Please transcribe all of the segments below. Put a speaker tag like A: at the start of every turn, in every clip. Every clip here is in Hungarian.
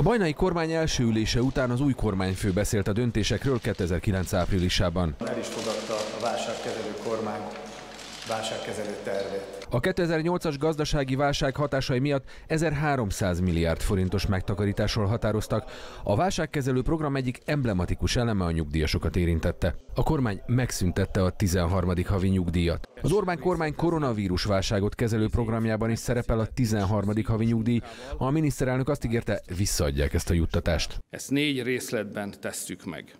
A: A bajnai kormány első ülése után az új kormányfő beszélt a döntésekről 2009 áprilisában.
B: El is fogadta a válságkezelő kormány válságkezelő tervét.
A: A 2008-as gazdasági válság hatásai miatt 1300 milliárd forintos megtakarításról határoztak. A válságkezelő program egyik emblematikus eleme a nyugdíjasokat érintette. A kormány megszüntette a 13. havi nyugdíjat. Az Orbán kormány koronavírus válságot kezelő programjában is szerepel a 13. havi nyugdíj. A miniszterelnök azt ígérte, visszaadják ezt a juttatást.
C: Ezt négy részletben tesszük meg.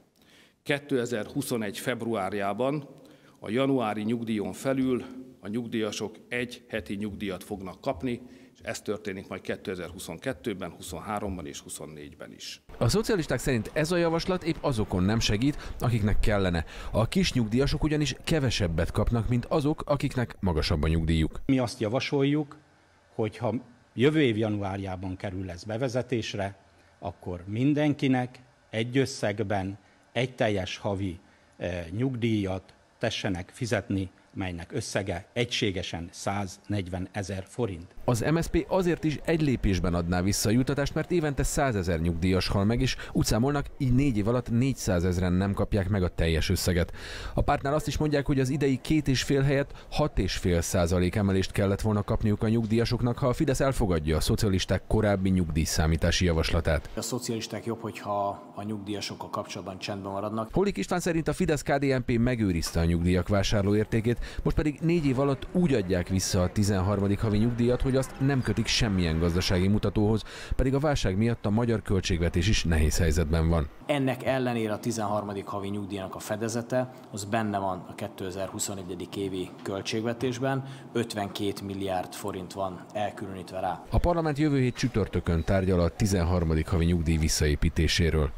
C: 2021. februárjában a januári nyugdíjon felül a nyugdíjasok egy heti nyugdíjat fognak kapni, és ez történik majd 2022-ben, 23-ban és 24-ben is.
A: A szocialisták szerint ez a javaslat épp azokon nem segít, akiknek kellene. A kis nyugdíjasok ugyanis kevesebbet kapnak, mint azok, akiknek magasabb a nyugdíjuk.
D: Mi azt javasoljuk, hogy ha jövő év januárjában kerül ez bevezetésre, akkor mindenkinek egy összegben egy teljes havi eh, nyugdíjat tessenek fizetni melynek összege egységesen 140 ezer forint.
A: Az MSP azért is egy lépésben adná vissza a jutatást, mert évente 100 ezer nyugdíjas hal meg, és úgy számolnak, így négy év alatt 400 ezeren nem kapják meg a teljes összeget. A pártnál azt is mondják, hogy az idei két és fél helyett 6,5 százalék emelést kellett volna kapniuk a nyugdíjasoknak, ha a Fidesz elfogadja a szocialisták korábbi nyugdíjszámítási javaslatát.
B: A szocialisták jobb, hogyha a nyugdíjasokkal kapcsolatban csendben maradnak.
A: Holik István szerint a Fidesz KDNP megőrizte a nyugdíjak vásárlóértékét, most pedig négy év alatt úgy adják vissza a 13. havi nyugdíjat, hogy azt nem kötik semmilyen gazdasági mutatóhoz, pedig a válság miatt a magyar költségvetés is nehéz helyzetben van.
B: Ennek ellenére a 13. havi nyugdíjnak a fedezete, az benne van a 2021. évi költségvetésben, 52 milliárd forint van elkülönítve rá.
A: A parlament jövő hét csütörtökön tárgyal a 13. havi nyugdíj visszaépítéséről.